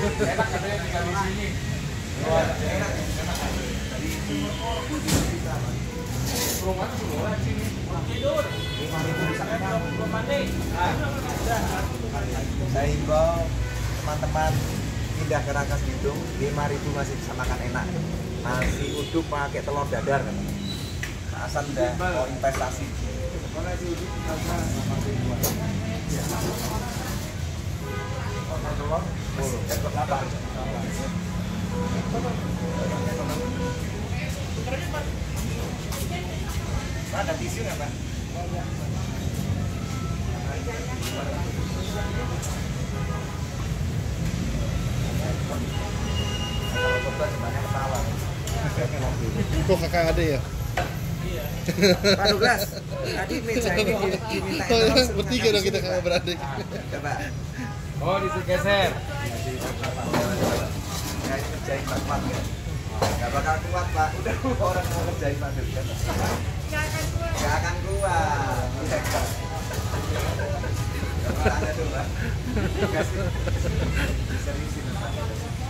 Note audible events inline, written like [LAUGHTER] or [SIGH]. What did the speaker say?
Saya himbau teman-teman pindah ke Rangkas Bitung 5000 masih bisa makan enak nasi uduk pakai telur dadar Hasan udah mau investasi ada tisu nggak pak? Kok kakak ada ya? Pak Douglas, tadi meja ini di- dimintain tolong suruh Bertiga dong kita kakak beradik. Coba. Oh, digeser. Ya, kerjain Gak bakal kuat, Pak. Udah [LAUGHS] orang mau kerjain Pak Dirjen. Gak akan kuat. Gak akan kuat. Gak bakal ada tuh, Pak. Seriusin, Pak.